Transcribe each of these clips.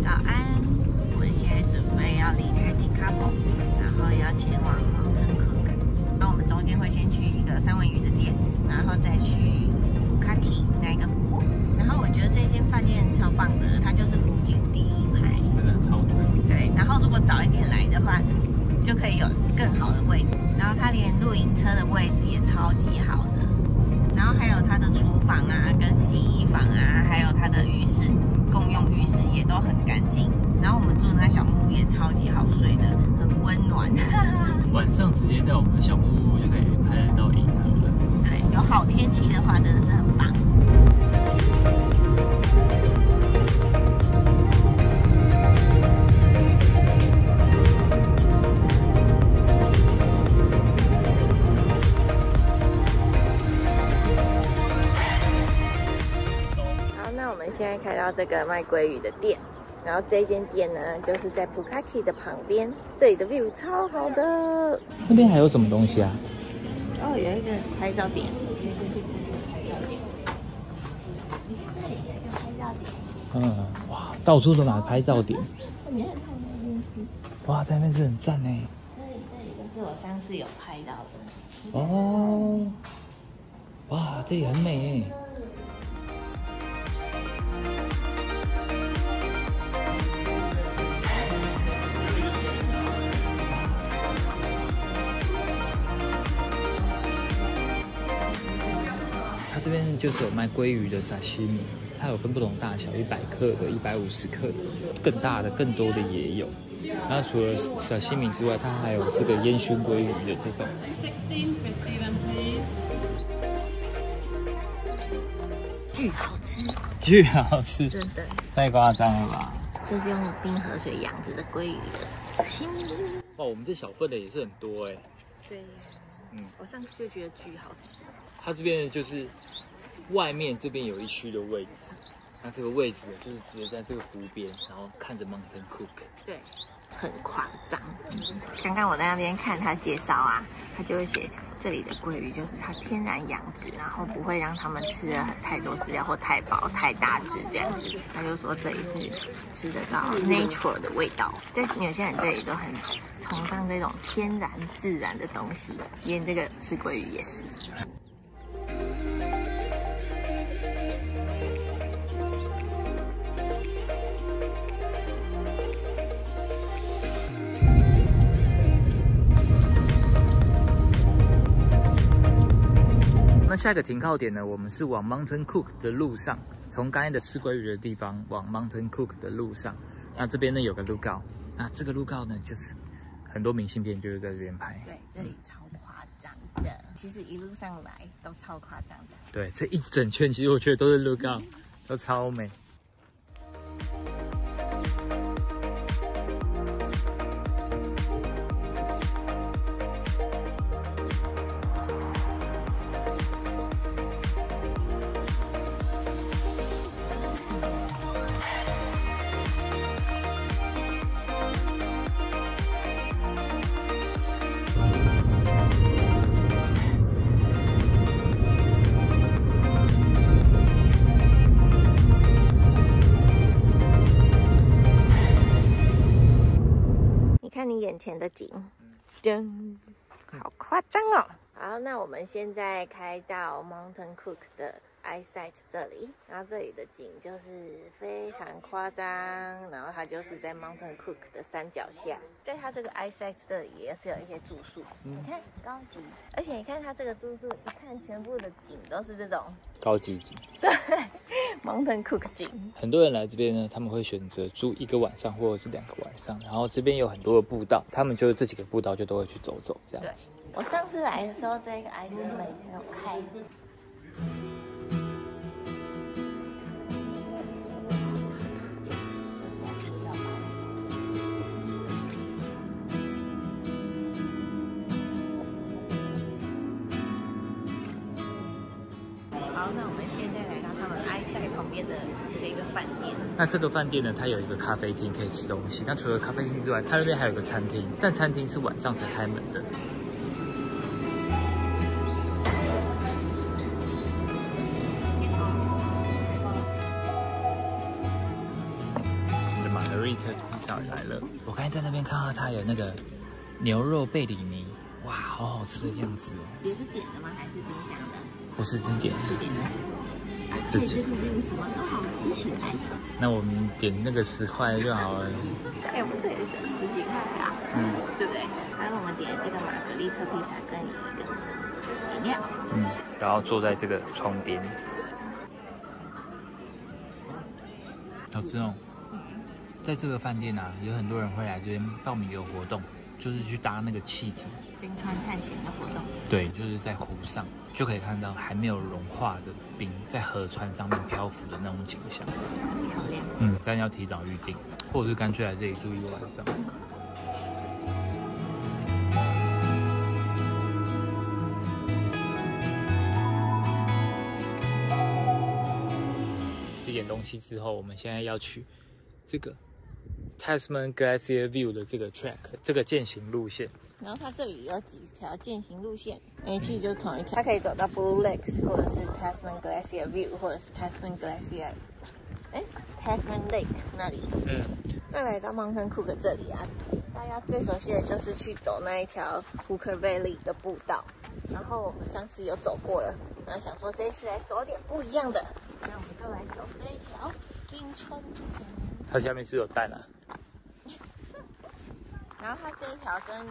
早安，我们现在准备要离开 t i k a p 然后要前往 Mountain Cook。那我们中间会先去一个三文鱼的店，然后再去 Pukaki 那个湖。然后我觉得这间饭店超棒的，它就是湖景第一排，真的超推。对，然后如果早一点来的话，就可以有更好的位置。然后它连露营车的位置也超级好。然后还有它的厨房啊，跟洗衣房啊，还有它的浴室。共用浴室也都很干净，然后我们住的那小木屋也超级好睡的，很温暖。晚上直接在我们的小木屋就可以拍得到银河了。对，有好天气的话，真的是到这个卖鲑鱼的店，然后这间店呢，就是在 Pukaki 的旁边，这里的 view 超好的。那边还有什么东西啊？哦，有一个拍照点。嗯，哇，到处都拿拍照点。哇，在那边是很赞呢。这里这里都是我上次有拍到的。哦。哇，这里很美哎。就是有卖鲑鱼的沙西米，它有分不同大小，一百克的、一百五十克的，更大的、更多的也有。然后除了沙西米之外，它还有这个烟熏鲑鱼的这种。巨好吃，巨好吃，真的太夸张了吧？这是用冰河水养殖的鲑鱼的沙西米。哇，我们这小份的也是很多哎。对呀，嗯，我上次就觉得巨好吃。它这边就是外面这边有一区的位置，那这个位置就是直接在这个湖边，然后看着 Mountain Cook。对，很夸张。刚刚我在那边看他介绍啊，他就会写这里的鲑鱼就是它天然养殖，然后不会让他们吃了太多饲料或太饱、太大只这样子。他就说这里是吃得到 nature 的味道。在有些人这里都很崇尚这种天然自然的东西，连这个吃鲑鱼也是。下一个停靠点呢？我们是往 Mountain Cook 的路上，从刚才的吃鲑鱼的地方往 Mountain Cook 的路上。那这边呢有个路告，那这个路告呢就是很多明信片就是在这边拍。对，这里超夸张的，其实一路上来都超夸张的。对，这一整圈其实我觉得都是路告，都超美。眼前的景，真好夸张哦！好，那我们现在开到 Mountain Cook 的。Eyesight 这里，然后这里的景就是非常夸张，然后它就是在 Mountain Cook 的山脚下，在它这个 Eyesight 这里也是有一些住宿，你看高级，而且你看它这个住宿，一看全部的景都是这种高级景，对，Mountain Cook 景。很多人来这边呢，他们会选择住一个晚上或者是两个晚上，然后这边有很多的步道，他们就这几个步道就都会去走走这样子。我上次来的时候，这个 Eyesight 没有开。那这个饭店呢，它有一个咖啡厅可以吃东西。那除了咖啡厅之外，它那边还有个餐厅，但餐厅是晚上才开门的。我的妈！玛格丽特披萨来了。我刚才在那边看到它有那个牛肉贝里尼，哇，好好吃的样子哦。也是点的吗？还是冰箱的？不是，是点是点的。自己。什么都好吃起来。那我们点那个十块就好了。哎，我们这也是十几块啊。嗯，对不对？然后我们点这个玛格丽特披萨跟一个饮料。嗯，然后坐在这个窗边。好吃哦，在这个饭店啊，有很多人会来这边报名有活动，就是去搭那个汽艇冰川探险的活动。对，就是在湖上就可以看到还没有融化的冰在河川上面漂浮的那种景象，漂亮。嗯，但要提早预定，或者是干脆来这里住一晚上。吃点东西之后，我们现在要去这个 Tasman Glacier View 的这个 track，这个践行路线。然后它这里有几条践行路线，哎，其实就是同一条。它可以走到 Blue Lakes，或者是 Tasman Glacier View，或者是 Tasman Glacier，哎，Tasman Lake 那里。嗯。那来到 Mountain Cook 这里啊，大家最熟悉的就是去走那一条 Hooker Valley 的步道。然后我们上次有走过了，然后想说这一次来走点不一样的。那我们就来走这一条冰川。它下面是有蛋啊。然后它这一条跟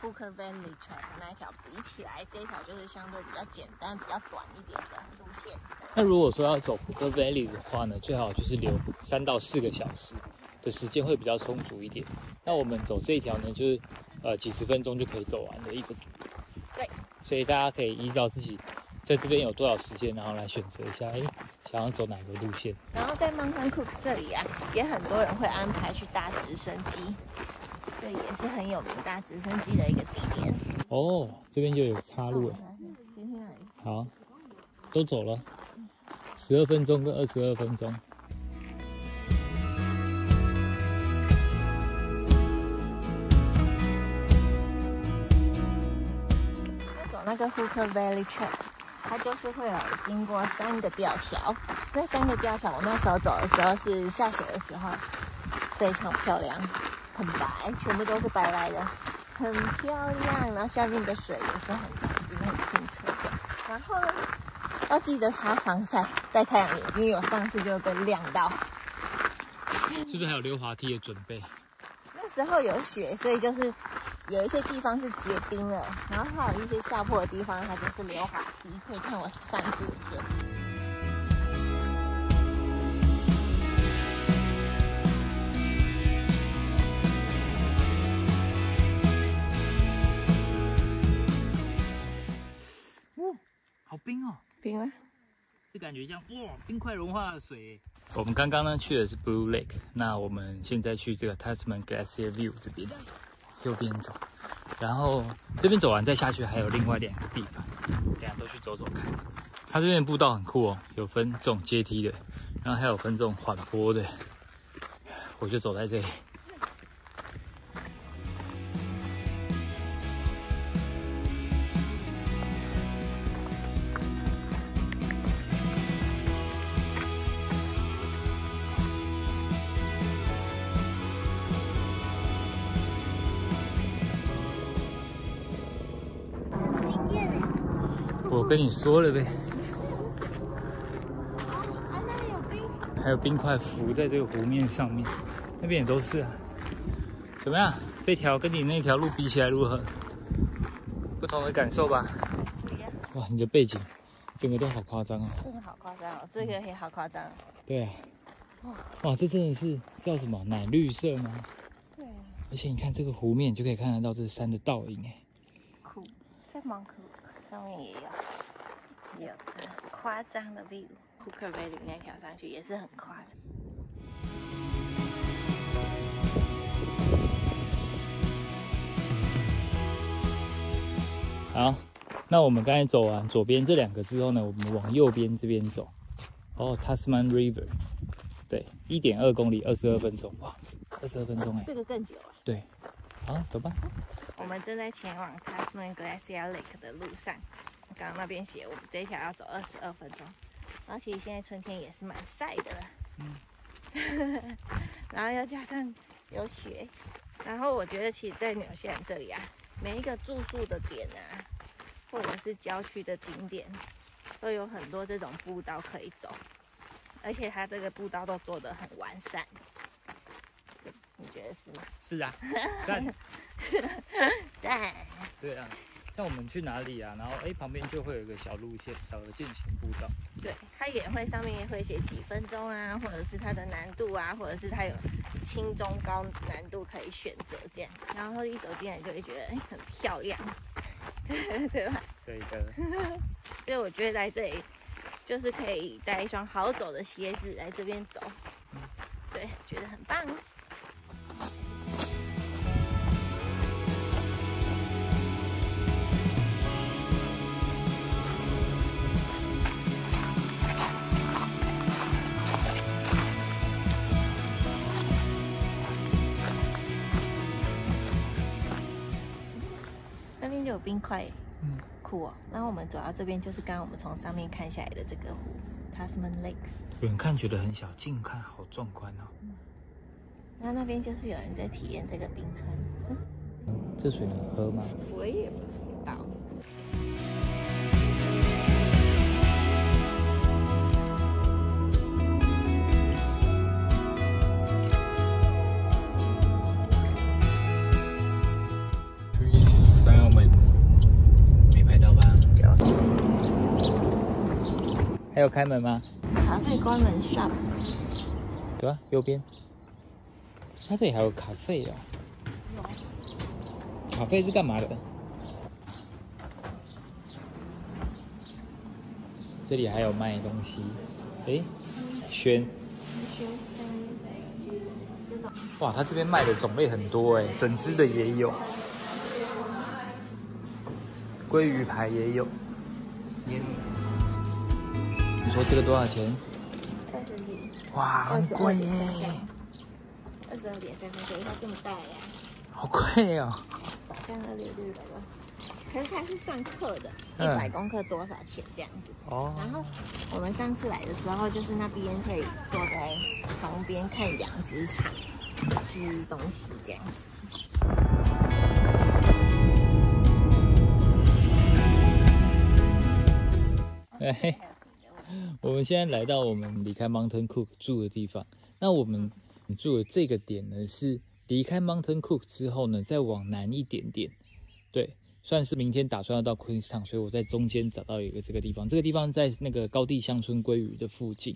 Hooker Valley Track 那一条比起来，这一条就是相对比较简单、比较短一点的路线。那如果说要走 Hooker Valley 的话呢，最好就是留三到四个小时的时间会比较充足一点。那我们走这一条呢，就是呃几十分钟就可以走完的一个。对。所以大家可以依照自己在这边有多少时间，然后来选择一下，哎。想要走哪个路线？然后在 Mountain Cook 这里啊，也很多人会安排去搭直升机，这也是很有名搭直升机的一个地点。哦，这边就有岔路了。好，都走了，十二分钟跟二十二分钟。走那个 Hooker Valley Trail。它就是会有经过三个吊桥，那三个吊桥，我那时候走的时候是下雪的时候，非常漂亮，很白，全部都是白白的，很漂亮。然后下面的水也是很干净、很清澈的。然后呢，要记得擦防晒，戴太阳眼镜，因为我上次就被亮到。是不是还有溜滑梯的准备？那时候有雪，所以就是。有一些地方是结冰了，然后还有一些下坡的地方，它就是溜滑梯，可以看我散步着。冰哦！冰啊！这感觉像哇，冰块融化的水。我们刚刚呢去的是 Blue Lake，那我们现在去这个 Tasman Glacier View 这边。右边走，然后这边走完再下去还有另外两个地方，等下都去走走看。它这边的步道很酷哦，有分这种阶梯的，然后还有分这种缓坡的。我就走在这里。跟你说了呗，还有冰块浮在这个湖面上面，那边也都是啊。怎么样？这条跟你那条路比起来如何？不同的感受吧。哇，你的背景整个都好夸张啊！真的好夸张哦，这个也好夸张。对啊。哇哇，这真的是叫什么奶绿色吗？对啊。而且你看这个湖面，就可以看得到这山的倒影哎。酷，在芒库上面也有。有很夸张的 view，库克威里那条上去也是很夸张。好，那我们刚才走完左边这两个之后呢，我们往右边这边走。哦，Tasman River，对，一点二公里，二十二分钟，哇，二十二分钟哎，这个更久啊。对，好，走吧。我们正在前往 Tasman Glacier Lake 的路上。刚刚那边写我们这一条要走二十二分钟，而且现在春天也是蛮晒的了。嗯，然后又加上有雪，然后我觉得其实，在纽西兰这里啊，每一个住宿的点啊，或者是郊区的景点，都有很多这种步道可以走，而且它这个步道都做得很完善。你觉得是吗？是啊，赞赞。对啊，像我们去哪里啊，然后哎旁边就会有一个小路线，小的进行步道。对，它也会上面也会写几分钟啊，或者是它的难度啊，或者是它有轻、中、高难度可以选择这样。然后一走进来就会觉得哎很漂亮，对吧？对的。所以我觉得在这里就是可以带一双好走的鞋子来这边走，对，觉得很棒。就有冰块，嗯，酷哦。然后我们走到这边，就是刚刚我们从上面看下来的这个湖，Tasman Lake。远看觉得很小，近看好壮观哦。然后那边就是有人在体验这个冰川，这水能喝吗？我也不知道。还有开门吗？咖啡关门 shop，走啊，右边。它这里还有咖啡哦。咖啡是干嘛的？这里还有卖东西。诶，轩。哇，它这边卖的种类很多哎，整只的也有，鲑鱼排也有。你你说这个多少钱？二十几，哇，很贵耶，二十二点三分，所以它这么大呀，好贵哦。这样二六六的了。可是它是算克的，一嗯百公克多少钱这样子？哦，然后我们上次来的时候，就是那边可以坐在旁边看养殖场吃东西这样子。哎，我们现在来到我们离开 Mountain Cook 住的地方。那我们住的这个点呢，是离开 Mountain Cook 之后呢，再往南一点点。对，算是明天打算要到 Queenstown，所以我在中间找到一个这个地方。这个地方在那个高地乡村鲑鱼的附近，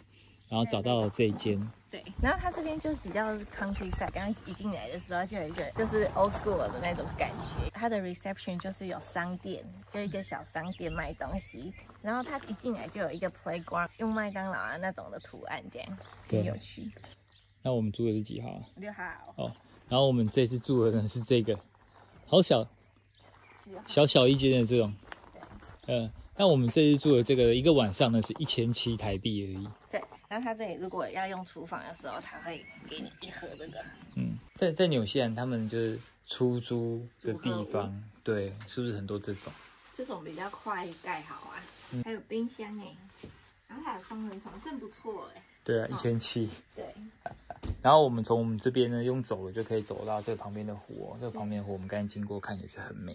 然后找到了这一间。对，然后它这边就是比较 countryside，刚刚一进来的时候就有一个就是 old school 的那种感觉。它的 reception 就是有商店，就一个小商店卖东西，然后它一进来就有一个 playground，用麦当劳啊那种的图案，这样很有趣。那我们住的是几号啊？六号，哦，然后我们这次住的呢是这个，好小，小小一间的这种，呃，那我们这次住的这个一个晚上呢是一千七台币而已。对，然后它这里如果要用厨房的时候，他会给你一盒这个。嗯，在在纽西兰他们就是出租的地方，对，是不是很多这种？这种比较快盖好啊，还有冰箱哎，然后还有双人床，算不错哎。对啊，一千七。对，然后我们从我们这边呢用走了就可以走到这个旁边的湖哦，这个旁边的湖我们刚才经过看也是很美。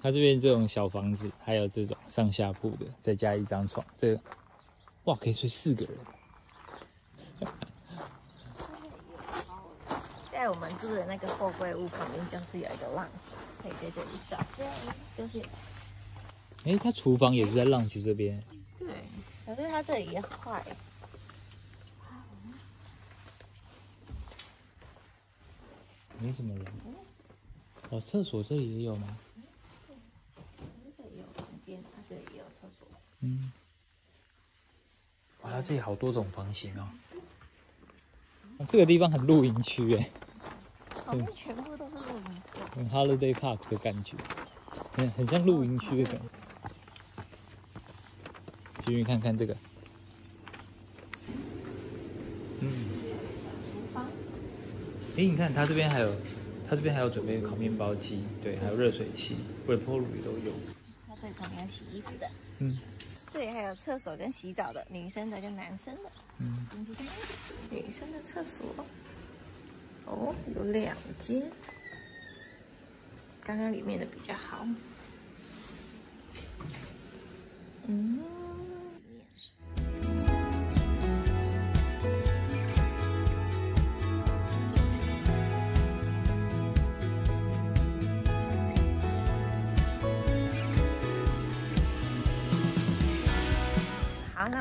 它这边这种小房子，还有这种上下铺的，再加一张床，这个哇可以睡四个人。在我们住的那个货柜屋旁边，就是有一个 lounge，可以在这里耍飞，就是诶，它厨房也是在浪区这边，对，可是它这里也坏，没什么人。哦，厕所这里也有吗？这里有房间，它这里也有厕所。嗯。哇，它这里好多种房型哦。这个地方很露营区诶，旁边全部都是露营车，很 Holiday Park 的感觉，很很像露营区的感觉。进去看看这个，嗯，诶，你看它这边还有，它这边还有准备烤面包机，对，还有热水器、微波炉也都有。它这里可能有洗衣服的，嗯这里还有厕所跟洗澡的，女生的跟男生的。嗯，女生的厕所，哦，有两间，刚刚里面的比较好。嗯。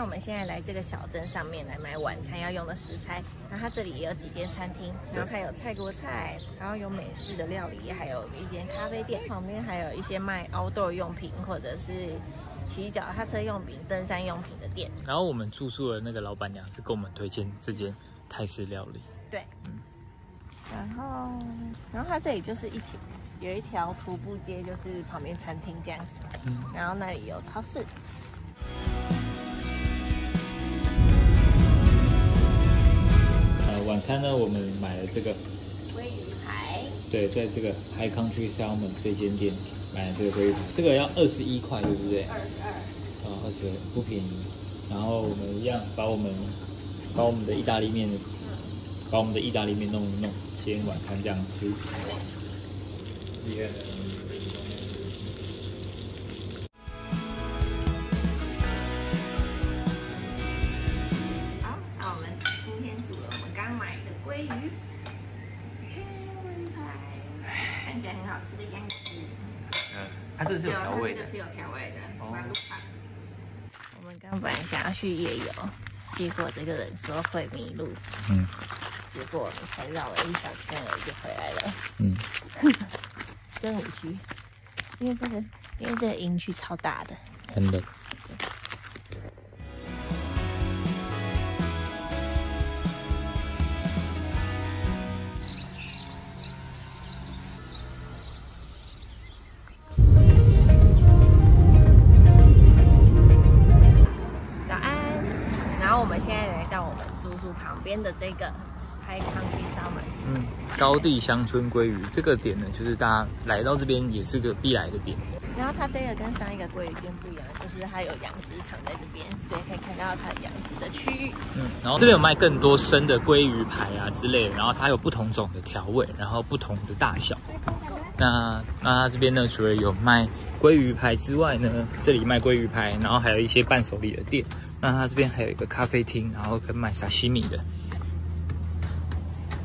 我们现在来这个小镇上面来买晚餐要用的食材。然后它这里也有几间餐厅，然后它有泰国菜，然后有美式的料理，还有一间咖啡店，旁边还有一些卖 outdoor 用品或者是骑脚踏车用品、登山用品的店。然后我们住宿的那个老板娘是跟我们推荐这间泰式料理。对，嗯。然后，然后它这里就是一条有一条徒步街，就是旁边餐厅这样子。嗯。然后那里有超市。餐呢，我们买了这个鲑鱼排。对，在这个 High Country Salmon 这间店买了这个鲑鱼排，这个要二十一块，对不对？二十二。啊，二十二，不便宜。然后我们一样把我们把我们的意大利面，把我们的意大利面弄一弄，今天晚餐这样吃。厉害的样子。它这是有调味的，是有调味的。哦。我们刚本来想要去夜游，结果这个人说会迷路。嗯。结果我们才绕了一小圈而已就回来了。嗯。真委屈，因为这个，因为这个营区超大的。真的。边的这个 High Country Salmon，嗯，高地乡村鲑鱼这个点呢，就是大家来到这边也是个必来的点。然后它这个跟上一个鲑鱼店不一样，就是它有养殖场在这边，所以可以看到它养殖的区域。嗯，然后这边有卖更多生的鲑鱼排啊之类的，然后它有不同种的调味，然后不同的大小。那那它这边呢，除了有卖鲑鱼排之外呢，这里卖鲑鱼排，然后还有一些伴手礼的店。那它这边还有一个咖啡厅，然后跟卖沙西米的。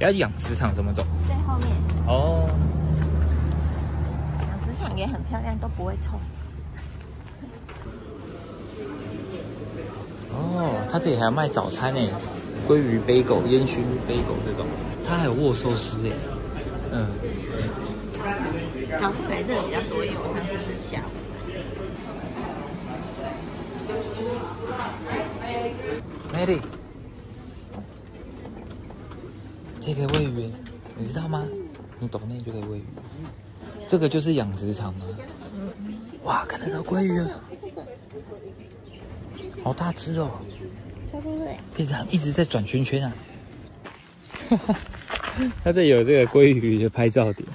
要养殖场怎么走？在后面。哦。养殖场也很漂亮，都不会臭。哦，它这里还要卖早餐呢，鲑鱼杯狗、烟熏杯狗这种。它还有握寿司哎。嗯。早上来这里比较多，因为我上次是下午。Mary，这个喂鱼，你知道吗？你懂那就可以喂鱼。这个就是养殖场吗？哇，看得到鲑鱼啊！好大只哦！一直一直在转圈圈啊！哈哈，它这有这个鲑鱼的拍照点。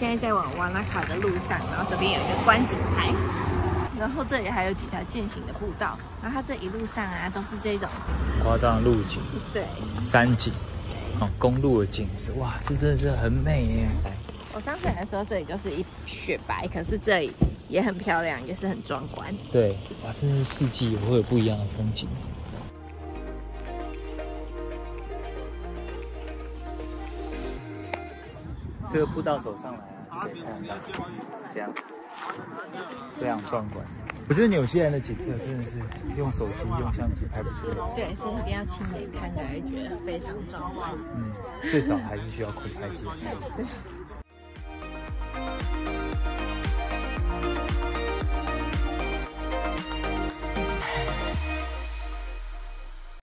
现在在往瓦拉卡的路上，然后这边有一个观景台，然后这里还有几条践行的步道，然后它这一路上啊都是这种夸张路景，对，山景，哦，公路的景色，哇，这真的是很美耶！我上次来的时候，这里就是一雪白，可是这里也很漂亮，也是很壮观。对，哇，真是四季也会有不一样的风景。这个步道走上来啊，就可以看到这样子，非常壮观。我觉得纽西兰的景色真的是用手机、用相机拍不出来。对，这一定要亲眼看才会觉得非常壮观。嗯，最少还是需要空拍机。